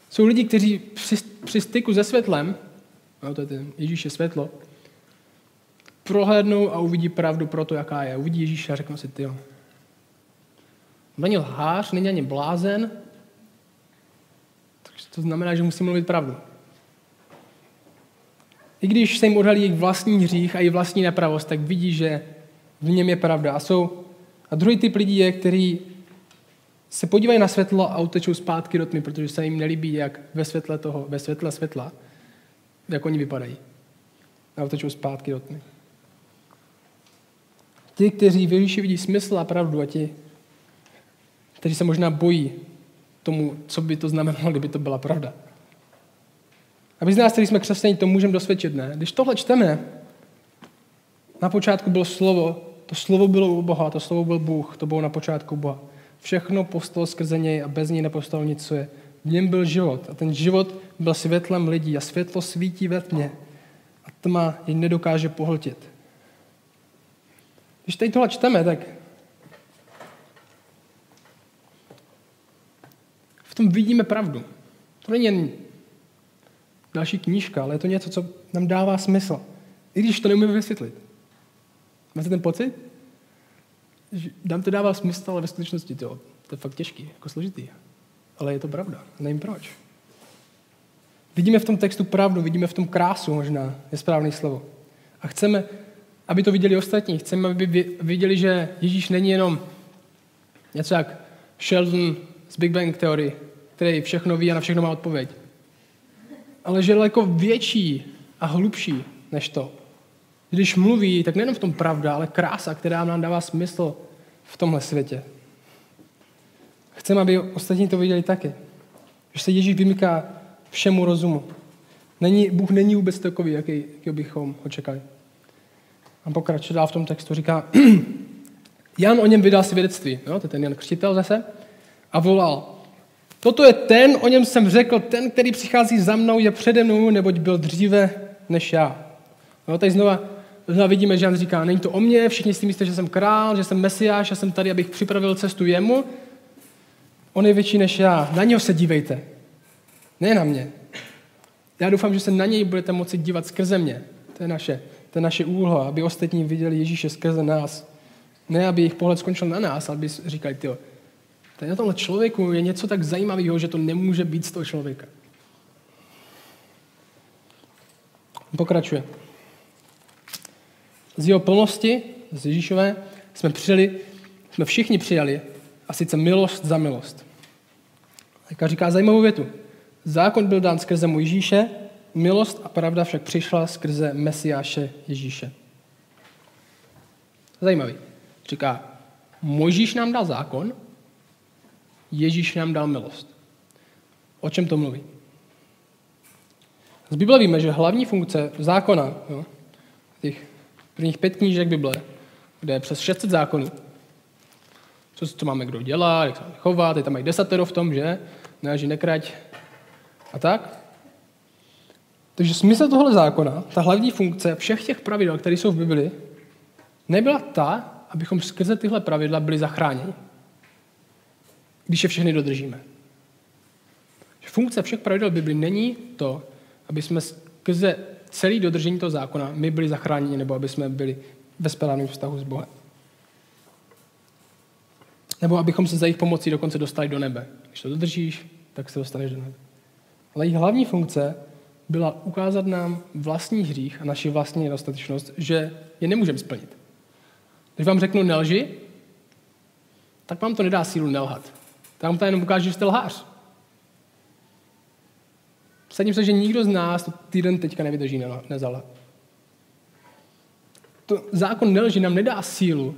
jsou lidi, kteří při, při styku se světlem, no to je ten Ježíš je světlo, prohlédnou a uvidí pravdu pro to, jaká je. Uvidí Ježíše a řeknou si, ty Není lhář, není ani blázen, takže to znamená, že musí mluvit pravdu. I když se jim odhalí jejich vlastní hřích a jejich vlastní nepravost, tak vidí, že v něm je pravda. A, jsou, a druhý typ lidí je, který se podívají na světlo a utečou zpátky do tmy, protože se jim nelíbí, jak ve světle toho, ve světle světla, jak oni vypadají. A utečou zpátky do tmy. Ti, kteří v Ježíši vidí smysl a pravdu a ti, kteří se možná bojí tomu, co by to znamenalo, kdyby to byla pravda. A my z nás, kteří jsme křesťaní, to můžeme dosvědčit, ne? Když tohle čteme, na počátku bylo slovo, to slovo bylo u Boha, to slovo byl Bůh, to bylo na počátku Boha. Všechno povstalo skrze něj a bez něj nepovstalo nic, co je. V něm byl život a ten život byl světlem lidí a světlo svítí ve tmě a tma jej nedokáže pohltit. Když teď tohle čteme, tak v tom vidíme pravdu. To není jen další knížka, ale je to něco, co nám dává smysl. I když to neumíme vysvětlit. Máte ten pocit? Že nám to dává smysl, ale ve skutečnosti to, to je fakt těžký, jako složitý. Ale je to pravda. Nevím proč. Vidíme v tom textu pravdu, vidíme v tom krásu možná, je správné slovo. A chceme, aby to viděli ostatní. Chceme, aby viděli, že Ježíš není jenom něco jak Sheldon z Big Bang Theory, který všechno ví a na všechno má odpověď. Ale že je daleko větší a hlubší než to. Když mluví, tak nejenom v tom pravda, ale krása, která nám dává smysl v tomhle světě. Chceme, aby ostatní to viděli taky. Že se Ježíš vymyká všemu rozumu. Není, Bůh není vůbec takový, jaký, jaký bychom očekali. A pokračuje dál v tom textu. Říká, Jan o něm vydal svědectví. Jo, to je ten Jan Křtitel zase. A volal, toto je ten, o něm jsem řekl, ten, který přichází za mnou, je přede mnou, neboť byl dříve než já. Jo, tady znova, znova vidíme, že Jan říká, není to o mně, všichni si myslí, že jsem král, že jsem mesiáš, já jsem tady, abych připravil cestu jemu. On je větší než já. Na něho se dívejte. Ne na mě. Já doufám, že se na něj budete moci dívat skrze mě. To je naše to je naše úloha, aby ostatní viděli Ježíše skrze nás. Ne, aby jejich pohled skončil na nás, aby říkali, ty tady na tomhle člověku je něco tak zajímavého, že to nemůže být z toho člověka. Pokračuje. Z jeho plnosti, z Ježíšové, jsme přijali, jsme všichni přijali a sice milost za milost. Jaká říká zajímavou větu. Zákon byl dán skrze Mojžíše, Milost a pravda však přišla skrze Mesiáše Ježíše. Zajímavý. Říká, Možíš nám dal zákon, Ježíš nám dal milost. O čem to mluví? Z Bible víme, že hlavní funkce zákona, jo, těch prvních pět knížek Bible, kde je přes 600 zákonů, co, co máme kdo dělat, jak se máme chovat, je tam mají desatero v tom, že? Ne, že nekrať a tak. Takže smysl tohle zákona, ta hlavní funkce všech těch pravidel, které jsou v Bibli, nebyla ta, abychom skrze tyhle pravidla byli zachráněni, když je všechny dodržíme. Funkce všech pravidel Bibli není to, aby jsme skrze celý dodržení toho zákona my byli zachráněni nebo aby jsme byli ve správném vztahu s Bohem. Nebo abychom se za jejich pomocí dokonce dostali do nebe. Když to dodržíš, tak se dostaneš do nebe. Ale jejich hlavní funkce byla ukázat nám vlastní hřích a naši vlastní nedostatečnost, že je nemůžeme splnit. Když vám řeknu nelži, tak vám to nedá sílu nelhat. Tak vám to jenom ukáže, že jste lhář. Sadím se, že nikdo z nás to týden teďka nevydrží nezalhat. To zákon nelži nám nedá sílu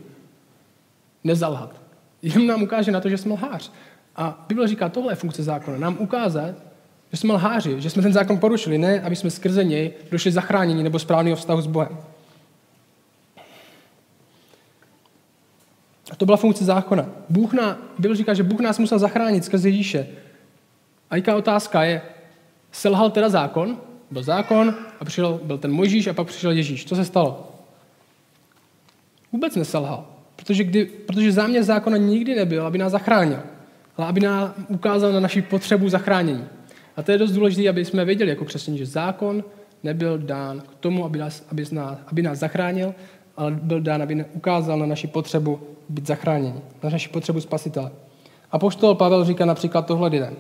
nezalhat. Jenom nám ukáže na to, že jsme lhář. A Bible říká, tohle je funkce zákona. Nám ukázat, že jsme lháři, že jsme ten zákon porušili, ne aby jsme skrze něj došli zachránění nebo správného vztahu s Bohem. A to byla funkce zákona. Bůh na, Bible říká, že Bůh nás musel zachránit skrze Ježíše. A jaká otázka je, selhal teda zákon, byl zákon a přišel, byl ten Mojžíš a pak přišel Ježíš. Co se stalo? Vůbec neselhal. Protože, kdy, protože záměr zákona nikdy nebyl, aby nás zachránil, ale aby nám ukázal na naši potřebu zachránění. A to je dost důležité, aby jsme věděli jako křesťané, že zákon nebyl dán k tomu, aby nás, aby nás, aby nás zachránil, ale byl dán, aby ukázal na naši potřebu být zachráněni, na naši potřebu spasitele. A poštol Pavel říká například tohle lidem.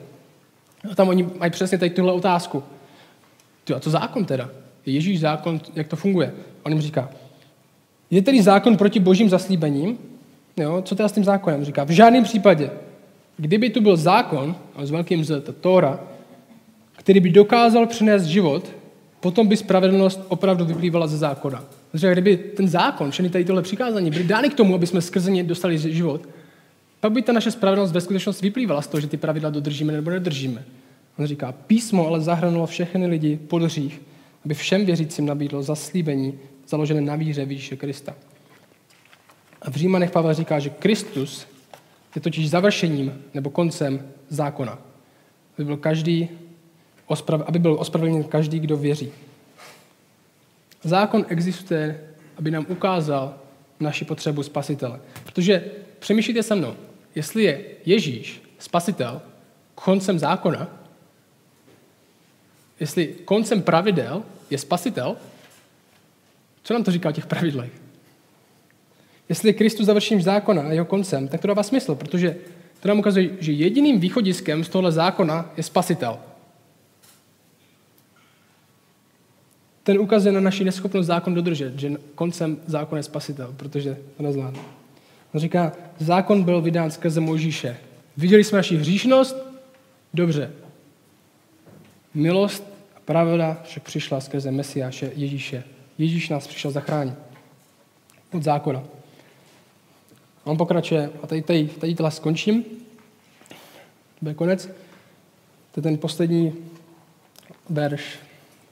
A tam oni mají přesně tady tuhle otázku. Ty, a to zákon teda? Je Ježíš zákon, jak to funguje? On jim říká, je tedy zákon proti božím zaslíbením? Jo, co teda s tím zákonem? Říká, v žádném případě. Kdyby tu byl zákon, ale s velkým Z, ta Tóra, který by dokázal přinést život, potom by spravedlnost opravdu vyplývala ze zákona. Protože kdyby ten zákon, všechny tady tohle přikázání byly dány k tomu, aby jsme skrze ně dostali život, pak by ta naše spravedlnost ve skutečnosti vyplývala z toho, že ty pravidla dodržíme nebo nedržíme. On říká, písmo ale zahrnulo všechny lidi pod hřích, aby všem věřícím nabídlo zaslíbení založené na víře Ježíše Krista. A v Římanech Pavel říká, že Kristus je totiž završením nebo koncem zákona. Aby byl, každý, aby byl ospravedlněn každý, kdo věří. Zákon existuje, aby nám ukázal naši potřebu spasitele. Protože přemýšlíte se mnou, jestli je Ježíš spasitel koncem zákona, jestli koncem pravidel je spasitel, co nám to říká o těch pravidlech? Jestli je Kristus završením zákona a jeho koncem, tak to dává smysl, protože to nám ukazuje, že jediným východiskem z tohle zákona je spasitel. Ten ukazuje na naši neschopnost zákon dodržet, že koncem zákon je spasitel, protože to nezvládne. On říká, zákon byl vydán skrze Mojžíše. Viděli jsme naši hříšnost? Dobře. Milost a pravda však přišla skrze Mesiáše Ježíše. Ježíš nás přišel zachránit od zákona. On pokračuje, a tady, tady, tady tohle skončím. To bude konec. To je ten poslední verš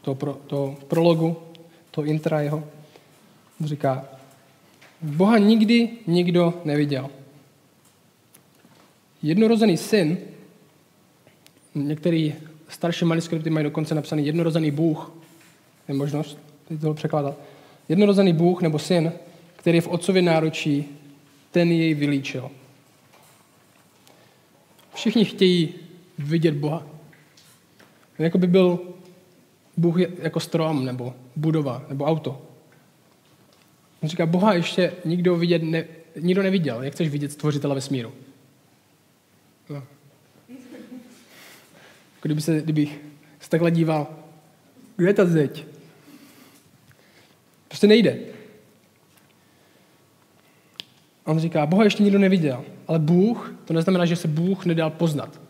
toho, pro, toho prologu, toho intra jeho, říká, Boha nikdy nikdo neviděl. Jednorozený syn, některý starší manuskripty mají dokonce napsaný jednorozený Bůh, je možnost teď toho překládat. Jednorozený Bůh nebo syn, který je v otcově náručí, ten jej vylíčil. Všichni chtějí vidět Boha. Jako by byl Bůh je jako strom, nebo budova, nebo auto. On říká, Boha ještě nikdo, vidět ne, nikdo neviděl. Jak chceš vidět stvořitele vesmíru? No. Kdyby se, kdybych se takhle díval, kde je ta zeď? Prostě nejde. On říká, Boha ještě nikdo neviděl. Ale Bůh, to neznamená, že se Bůh nedal poznat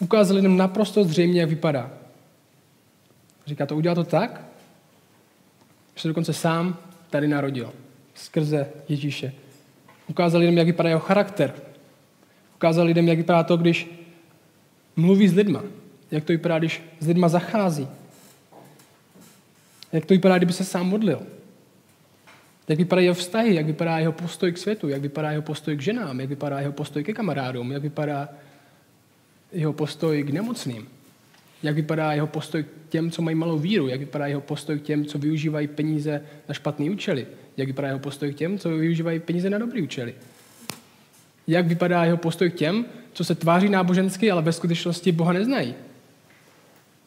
ukázal lidem naprosto zřejmě, jak vypadá. Říká to, udělal to tak, že se dokonce sám tady narodil. skrze Ježíše. Ukázal lidem, jak vypadá jeho charakter. Ukázal lidem, jak vypadá to, když mluví s lidma. Jak to vypadá, když s lidma zachází. Jak to vypadá, kdyby se sám modlil. Jak vypadá jeho vztahy, jak vypadá jeho postoj k světu, jak vypadá jeho postoj k ženám, jak vypadá jeho postoj ke kamarádům, jak vypadá jeho postoj k nemocným, jak vypadá jeho postoj k těm, co mají malou víru, jak vypadá jeho postoj k těm, co využívají peníze na špatný účely, jak vypadá jeho postoj k těm, co využívají peníze na dobrý účely. Jak vypadá jeho postoj k těm, co se tváří nábožensky, ale ve skutečnosti Boha neznají.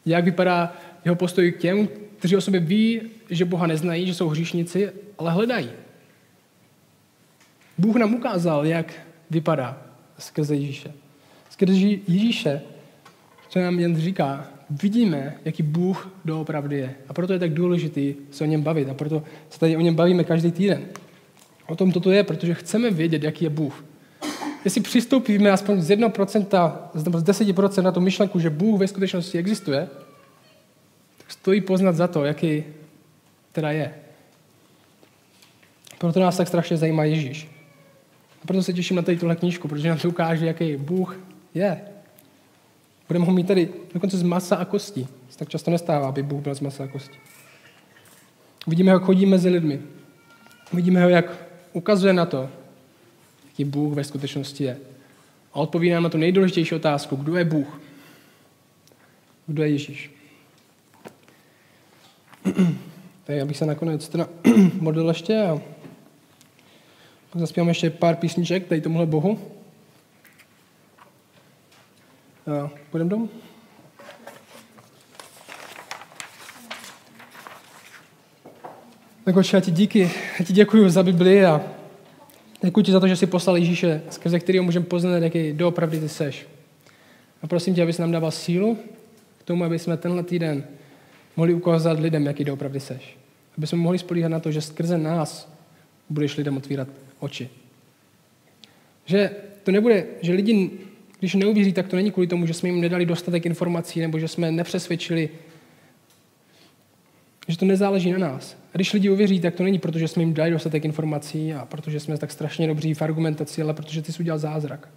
Jak vypadá jeho postoj k těm, kteří o sobě ví, že Boha neznají, že jsou hříšníci, ale hledají. Bůh nám ukázal, jak vypadá skrze Ježíše. Skrze Ježíše, co nám jen říká, vidíme, jaký Bůh doopravdy je. A proto je tak důležitý se o něm bavit. A proto se tady o něm bavíme každý týden. O tom toto je, protože chceme vědět, jaký je Bůh. Jestli přistoupíme aspoň z 1%, z 10% na tu myšlenku, že Bůh ve skutečnosti existuje, tak stojí poznat za to, jaký teda je. Proto nás tak strašně zajímá Ježíš. A proto se těším na tady tuhle knížku, protože nám to ukáže, jaký Bůh je. Budeme ho mít tady dokonce z masa a kostí. Se tak často nestává, aby Bůh byl z masa a kostí. Vidíme, jak chodí mezi lidmi. Vidíme ho, jak ukazuje na to, jaký Bůh ve skutečnosti je. A odpoví nám na tu nejdůležitější otázku, kdo je Bůh? Kdo je Ježíš? Tak abych se nakonec teda modlil ještě a pak zaspíváme ještě pár písniček tady tomuhle Bohu. Půjdeme domů? Tak oče, já ti díky, já ti děkuji za Bibli a děkuji ti za to, že jsi poslal Ježíše, skrze kterého můžeme poznat, jaký doopravdy ty seš. A prosím tě, abys nám dával sílu k tomu, aby jsme tenhle týden mohli ukázat lidem, jaký doopravdy seš. Aby jsme mohli spolíhat na to, že skrze nás budeš lidem otvírat oči. Že to nebude, že lidi, když neuvěří, tak to není kvůli tomu, že jsme jim nedali dostatek informací nebo že jsme nepřesvědčili, že to nezáleží na nás. A když lidi uvěří, tak to není proto, že jsme jim dali dostatek informací a protože jsme tak strašně dobří v argumentaci, ale protože ty jsi udělal zázrak.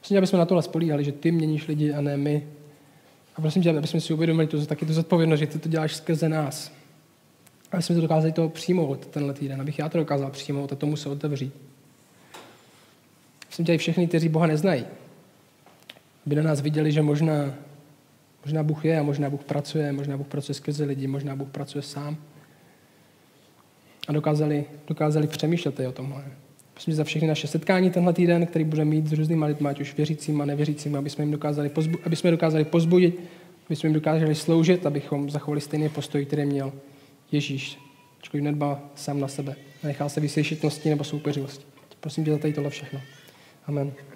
Myslím, aby jsme na tohle spolíhali, že ty měníš lidi a ne my. A prosím tě, aby jsme si uvědomili to, taky tu zodpovědnost, že ty to děláš skrze nás. Aby jsme to dokázali to přijmout tenhle týden, abych já to dokázal přijmout a tomu se otevřít. Tě i všechny, kteří Boha neznají. Aby na nás viděli, že možná, možná Bůh je a možná Bůh pracuje, možná Bůh pracuje skrze lidi, možná Bůh pracuje sám. A dokázali, dokázali přemýšlet o tomhle. Myslím, za všechny naše setkání tenhle týden, který budeme mít s různými lidmi, ať už věřícími a nevěřícími, aby jsme jim dokázali, pozbu- aby jsme dokázali pozbudit, aby jsme jim dokázali sloužit, abychom zachovali stejný postoj, který měl Ježíš. Ačkoliv nedbal sám na sebe. Nechal se vyslyšitnosti nebo soupeřivosti. Prosím tě za tady tohle všechno. Amen.